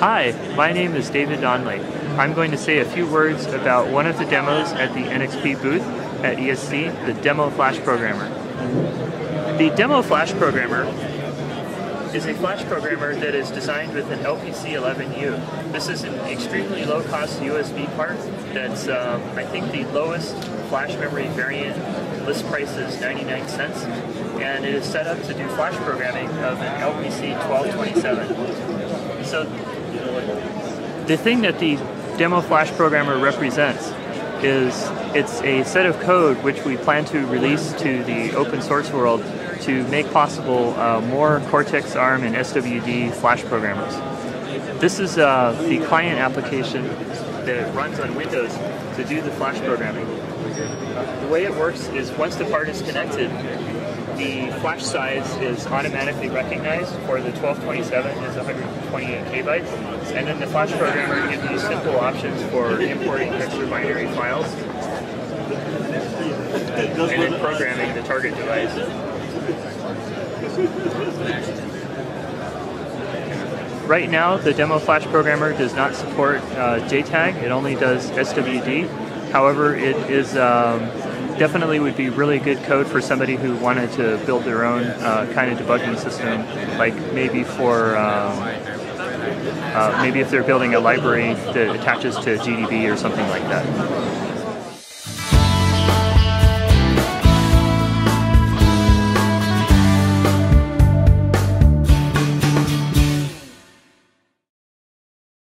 Hi, my name is David Donley. I'm going to say a few words about one of the demos at the NXP booth at ESC, the Demo Flash Programmer. The Demo Flash Programmer is a flash programmer that is designed with an LPC11U. This is an extremely low-cost USB part that's, um, I think, the lowest flash memory variant. List price is 99 cents, and it is set up to do flash programming of an LPC 1227. So the thing that the Demo Flash Programmer represents is it's a set of code which we plan to release to the open source world to make possible uh, more Cortex ARM and SWD flash programmers. This is uh, the client application that runs on Windows to do the flash programming. The way it works is once the part is connected, the flash size is automatically recognized for the 1227 is 128 kbytes, and then the flash programmer gives you simple options for importing extra binary files and then programming the target device. Right now, the demo Flash programmer does not support uh, JTAG. It only does SWD. However, it is um, definitely would be really good code for somebody who wanted to build their own uh, kind of debugging system, like maybe for um, uh, maybe if they're building a library that attaches to GDB or something like that.